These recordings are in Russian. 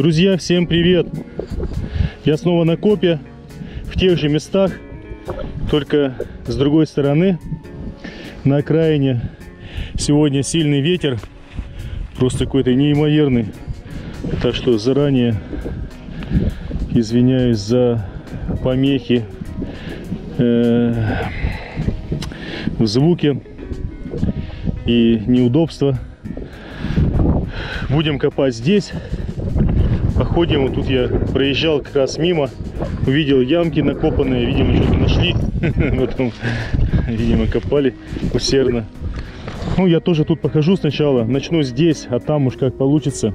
Друзья, всем привет! Я снова на копе, в тех же местах, только с другой стороны, на окраине. Сегодня сильный ветер, просто какой-то неимоверный. Так что заранее извиняюсь за помехи э, в звуке и неудобства. Будем копать здесь. Походим. Вот тут я проезжал как раз мимо. Увидел ямки накопанные. Видимо, что-то нашли. Потом, видимо, копали усердно. Ну, я тоже тут похожу сначала. Начну здесь, а там уж как получится.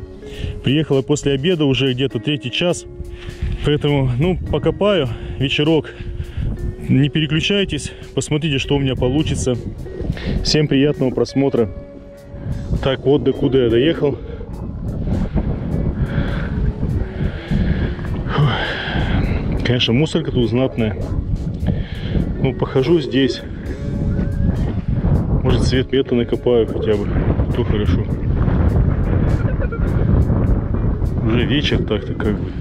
Приехала после обеда уже где-то третий час. Поэтому, ну, покопаю вечерок. Не переключайтесь, посмотрите, что у меня получится. Всем приятного просмотра. Так, вот до куда я доехал. Конечно, мусорка тут знатная. Ну, похожу здесь. Может, цвет мета накопаю хотя бы. То хорошо. Уже вечер так-то как бы.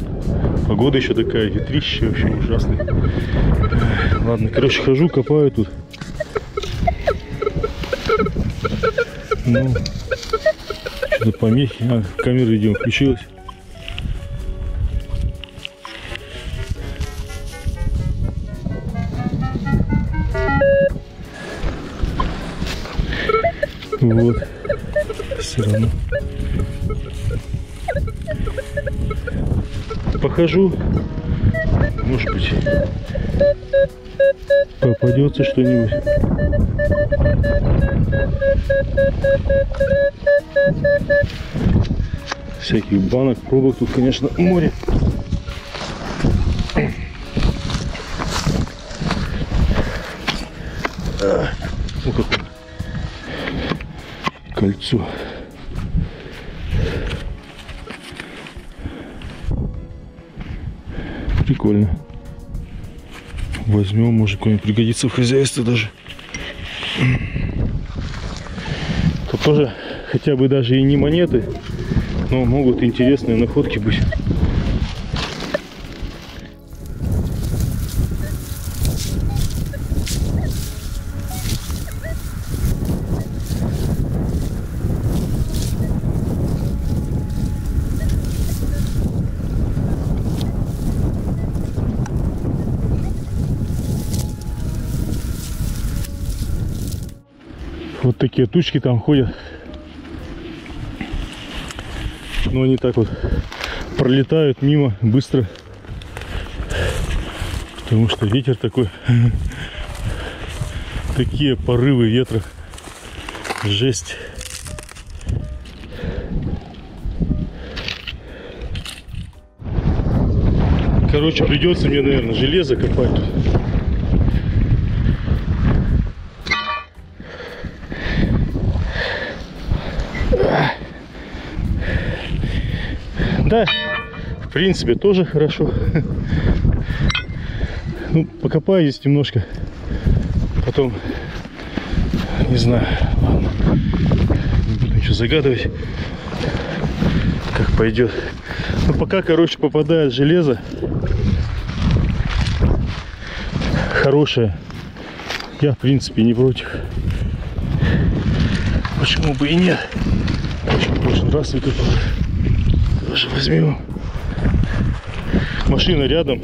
Погода еще такая, ветрище вообще ужасный. Ладно, короче, хожу, копаю тут. Ну, что-то помехи. А, камера, видимо, включилась. Вот. Все равно. Похожу. Может быть, попадется что-нибудь. Всяких банок, пробок тут, конечно, море. Кольцо. Прикольно. Возьмем, может какой-нибудь пригодится в хозяйстве даже. Тут тоже хотя бы даже и не монеты, но могут интересные находки быть. Вот такие тучки там ходят. Но они так вот пролетают мимо быстро. Потому что ветер такой. Такие порывы ветра. Жесть. Короче, придется мне, наверное, железо копать Да, в принципе, тоже хорошо. Ну, покопаю здесь немножко. Потом, не знаю, ладно. Не буду ничего загадывать, как пойдет. Ну, пока, короче, попадает железо. Хорошее. Я, в принципе, не против. Почему бы и нет? В прошлый раз выкопал тоже возьмем. Машина рядом.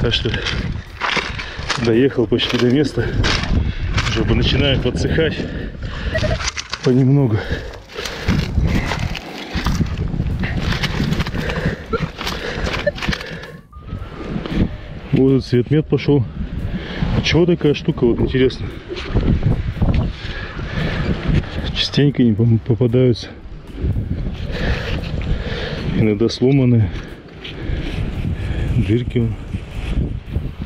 Так что доехал почти до места. Уже начинает подсыхать понемногу. Вот цвет мед пошел. А чего такая штука, вот интересно? Частенько не попадаются иногда сломаны дырки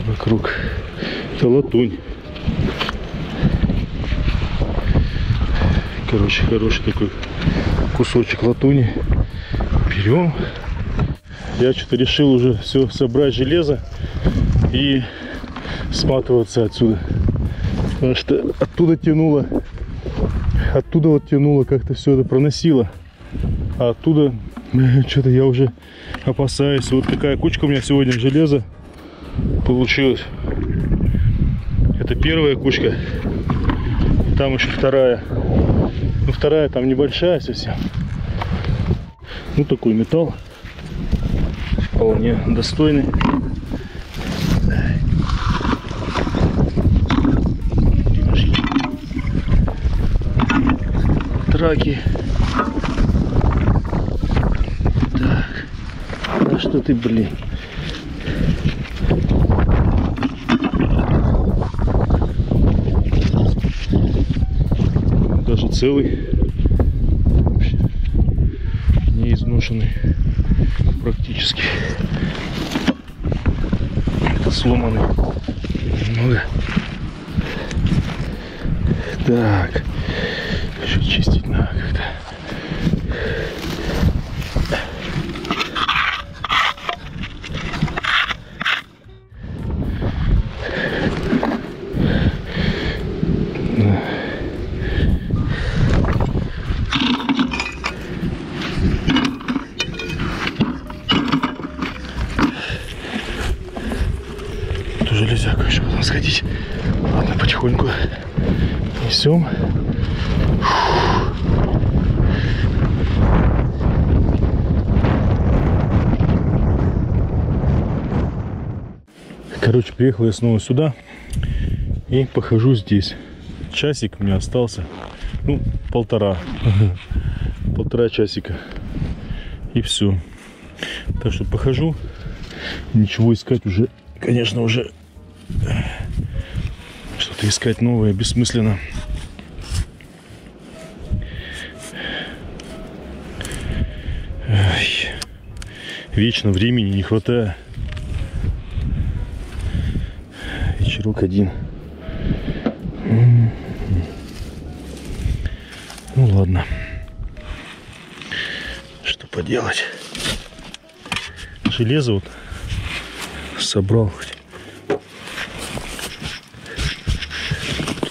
вокруг. Это латунь. Короче хороший такой кусочек латуни. Берем. Я что-то решил уже все собрать железо и сматываться отсюда. Потому что оттуда тянуло оттуда вот тянуло как-то все это проносило. А оттуда Что-то я уже опасаюсь. Вот такая кучка у меня сегодня железа получилась. Это первая кучка. Там еще вторая. Ну, вторая там небольшая совсем. Ну, такой металл. Вполне достойный. Траки. Так. Что ты, блин? Даже целый. Вообще не изношенный практически. Это сломанный немного. Так. Еще чистить надо как-то. Несем. Короче, приехал я снова сюда и похожу здесь. Часик меня остался. Ну, полтора. Полтора часика. И все. Так что похожу. Ничего искать уже, конечно, уже что-то искать новое бессмысленно. Вечно времени не хватает. Вечерок один. Ну ладно. Что поделать. Железо вот собрал хоть.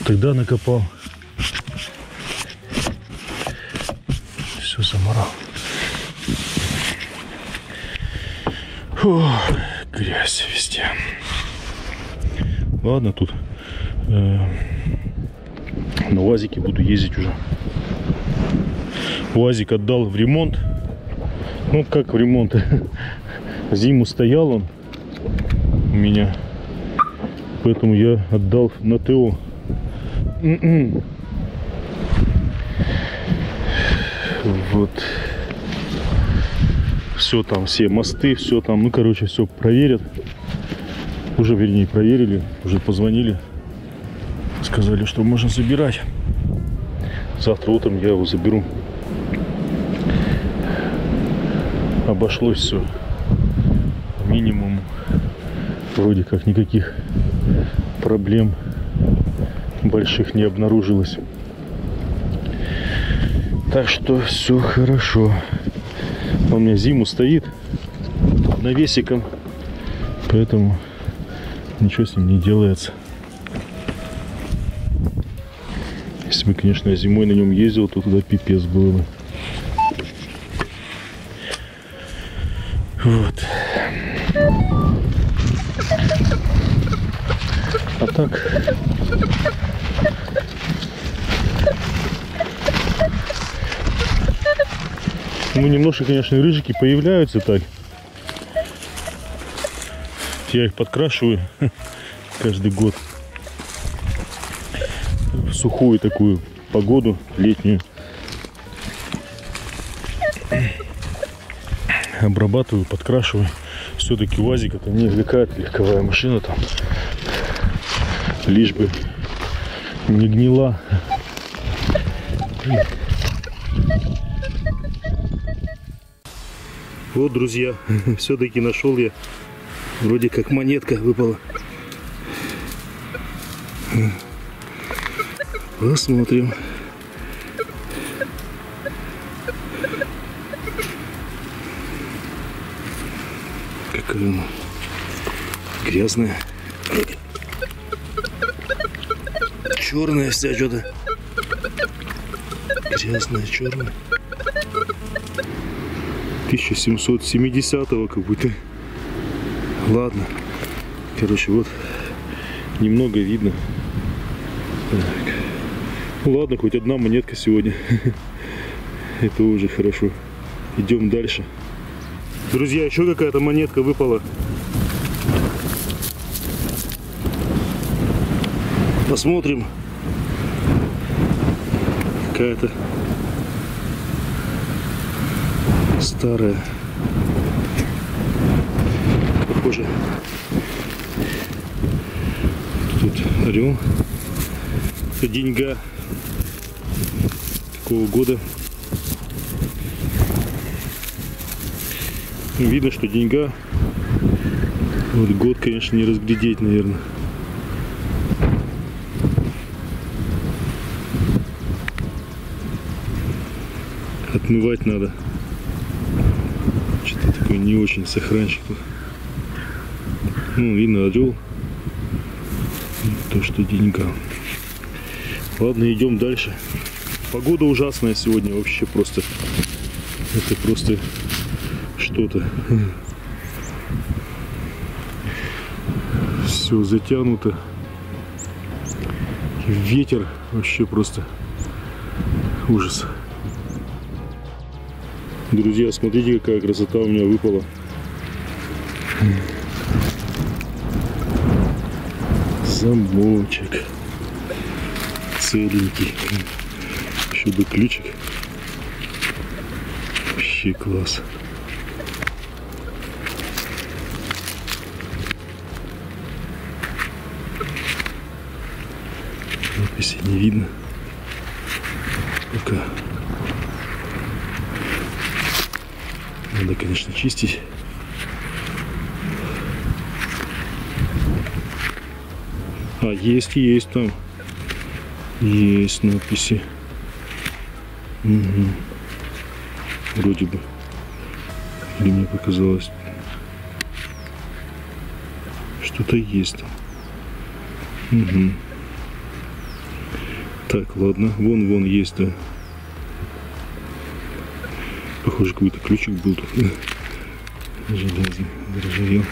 Тогда накопал. Все заморал. Фу, грязь везде. Ладно, тут э, на УАЗике буду ездить уже. УАЗик отдал в ремонт. Ну, как в ремонт. Зиму стоял он у меня. Поэтому я отдал на ТО. Вот. Все там, все мосты, все там. Ну, короче, все проверят. Уже, вернее, проверили, уже позвонили. Сказали, что можно забирать. Завтра утром я его заберу. Обошлось все минимум. Вроде как никаких проблем больших не обнаружилось. Так что все хорошо. Он у меня зиму стоит навесиком, поэтому ничего с ним не делается. Если бы, конечно, зимой на нем ездил, то туда пипец было бы. Вот. А так... Ну, немножко, конечно, рыжики появляются так. Я их подкрашиваю каждый год. В сухую такую погоду летнюю. Обрабатываю, подкрашиваю. Все-таки УАЗик это не отвлекает легковая машина там. Лишь бы не гнила. Вот, друзья, все-таки нашел я. Вроде как монетка выпала. Посмотрим. Какая она грязная. Черная вся что-то. Грязная, черная. 1770 как будто. Ладно. Короче, вот немного видно. Так. Ну ладно, хоть одна монетка сегодня. Это уже хорошо. Идем дальше. Друзья, еще какая-то монетка выпала. Посмотрим. Какая-то старая. Похоже. Тут орел. Это деньга. Какого года? Видно, что деньга. Вот год, конечно, не разглядеть, наверное. Отмывать надо. Такое не очень сохранчик. Ну, видно орел. То, что деньга. Ладно, идем дальше. Погода ужасная сегодня вообще просто. Это просто что-то. Все затянуто. Ветер вообще просто ужас. Друзья, смотрите, какая красота у меня выпала. Замочек. Целенький. Еще бы ключик. Вообще класс. Надписи не видно. Пока. Надо, конечно, чистить. А, есть, есть там. Есть надписи. Угу. Вроде бы. Или мне показалось. Что-то есть там. Угу. Так, ладно. Вон, вон есть, да. Похоже, какой-то ключик был тут. Железный, заржавел.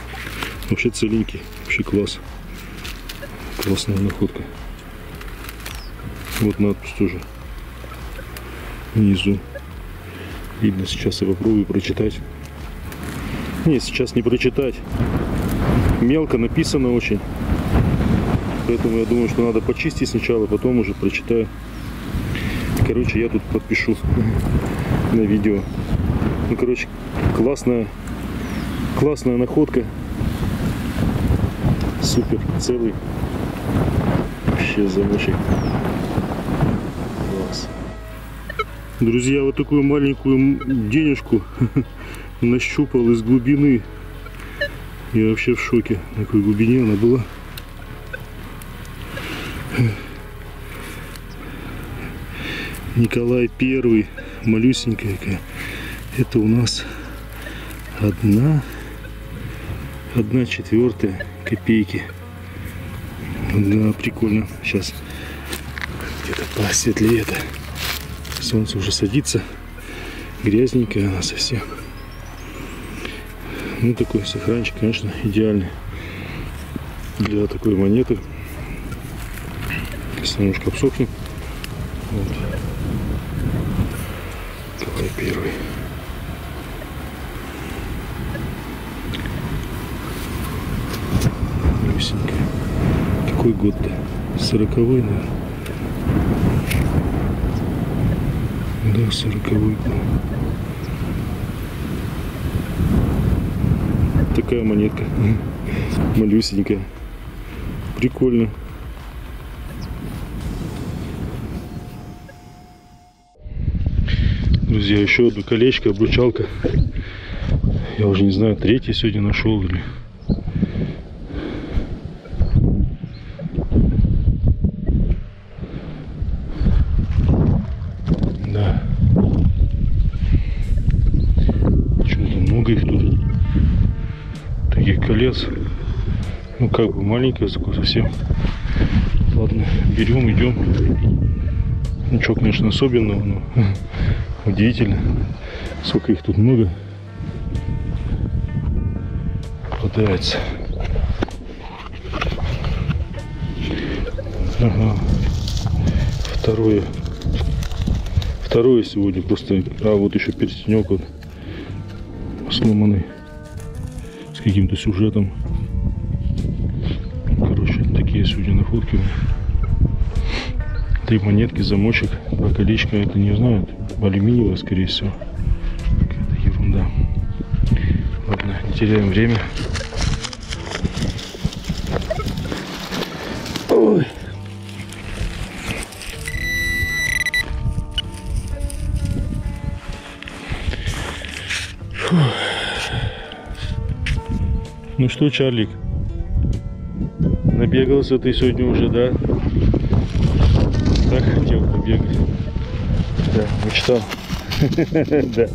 Вообще целенький. Вообще класс. Классная находка. Вот надпись тоже. Внизу. Видно, сейчас я попробую прочитать. Не, сейчас не прочитать. Мелко написано очень. Поэтому я думаю, что надо почистить сначала, потом уже прочитаю. Короче, я тут подпишу на видео. Ну, короче, классная, классная находка. Супер, целый. Вообще замочек. Класс. Друзья, вот такую маленькую денежку нащупал из глубины. Я вообще в шоке, на какой глубине она была. Николай Первый, малюсенькая какая. Это у нас одна, одна четвертая копейки. Да, прикольно. Сейчас где-то посветлее это. Солнце уже садится. Грязненькая она совсем. Ну, такой сохранчик, конечно, идеальный для такой монеты. Сейчас немножко обсохнет. Вот. Николай Первый. Лысенькая. Какой год-то? Сороковой, наверное. Да, сороковой год. Такая монетка. Малюсенькая. Прикольно. Друзья, еще одно колечко, обручалка. Я уже не знаю, третье сегодня нашел или... Да. Почему-то много их тут. Таких колец. Ну как бы маленькое такое совсем. Ладно, берем, идем. Ничего, конечно, особенного, но удивительно, сколько их тут много. попадается. Ага. Второе. Второе сегодня просто... А, вот еще перстенек вот сломанный. С каким-то сюжетом. Короче, такие сегодня находки. Три монетки, замочек, два колечка. Это не знаю, алюминиевая, скорее всего. Какая-то ерунда. Ладно, не теряем время. Ой. Ну что, Чарлик, набегался ты сегодня уже, да? Так хотел побегать. Да, мечтал. Да,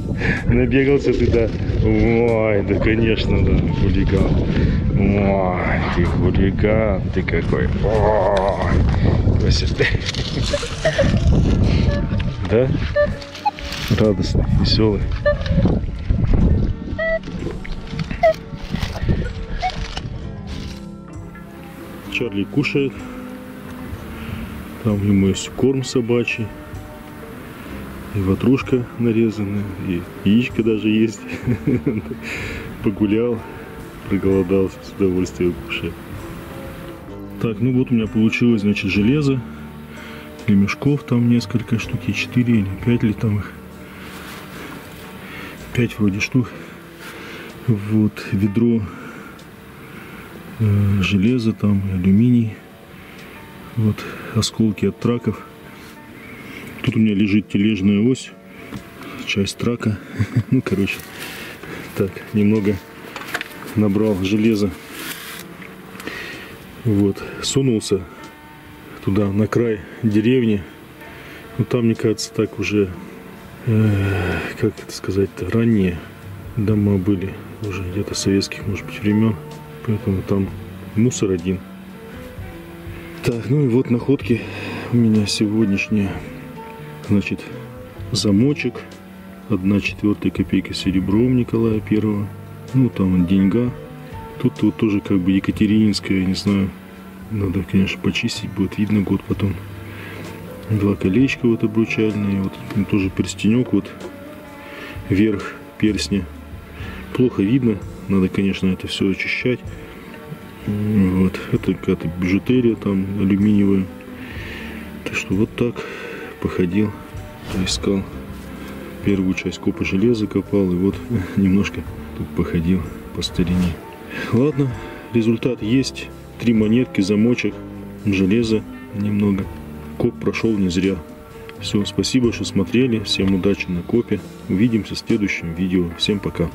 набегался ты, да. Ой, да, конечно, да, хулиган. Ой, ты хулиган, ты какой. Ой. Да? Радостный, веселый. Чарли кушает. Там ему есть корм собачий. И ватрушка нарезанная, и яичко даже есть. Погулял, проголодался, с удовольствием кушает. Так, ну вот у меня получилось, значит, железо. Ремешков там несколько штук, и 4 или 5 ли там их. 5 вроде штук. Вот, ведро э, железа там, алюминий. Вот, осколки от траков. Тут у меня лежит тележная ось, часть трака. ну, короче, так, немного набрал железа. Вот, сунулся туда, на край деревни. Ну, там, мне кажется, так уже, э, как это сказать-то, ранние дома были. Уже где-то советских, может быть, времен. Поэтому там мусор один. Так, ну и вот находки у меня сегодняшние. Значит, замочек. Одна четвертая копейка серебром Николая Первого. Ну, там деньга. Тут вот тоже как бы Екатерининская, не знаю. Надо, конечно, почистить, будет видно год потом. Два колечка вот обручальные. Вот тоже перстенек вот вверх перстня. Плохо видно. Надо, конечно, это все очищать. Вот. Это какая-то бижутерия там алюминиевая. Так что вот так походил, поискал. Первую часть копа железа копал, и вот немножко тут походил по старине. Ладно, результат есть. Три монетки, замочек, железо немного. Коп прошел не зря. Все, спасибо, что смотрели. Всем удачи на копе. Увидимся в следующем видео. Всем пока.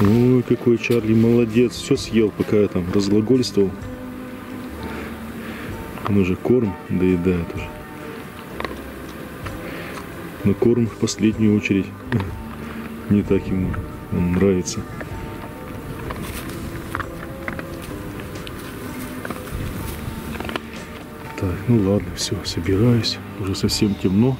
Ой, какой Чарли молодец. Все съел, пока я там разглагольствовал. Он уже корм доедает уже. Но корм в последнюю очередь не так ему он нравится. Так, ну ладно, все, собираюсь. Уже совсем темно.